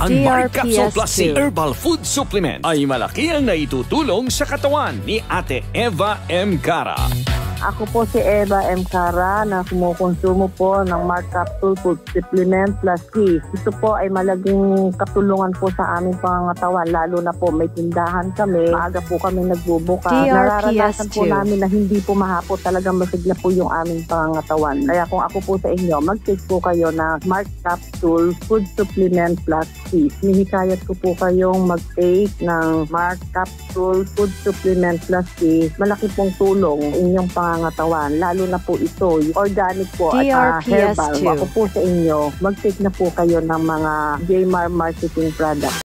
Ang Mark Capsule Plus C DRPS2. Herbal Food Supplement ay malaki ang naitutulong sa katawan ni Ate Eva M. Cara. Ako po si Eva M. Cara na kumukonsumo po ng Mark Capsule Food Supplement Plus C. Ito po ay malaging katulungan po sa aming pangangatawan lalo na po may tindahan kami. Maaga po kami nagbubukas. DRPS2. Nararanasan po namin na hindi po mahapo talagang masigla po yung aming pangangatawan. Kaya kung ako po sa inyo, mag-take po kayo na Mark Capsule Food Supplement Plus C. Hinihikayat ko po kayong mag-take ng Mark Capsule Food Supplement Plus C. Malaki pong tulong inyong pangangatawan. Lalo na po ito, yung organic po at ah, DRPS2. herbal. Ako po sa inyo, mag-take na po kayo ng mga Jmar Marketing Products.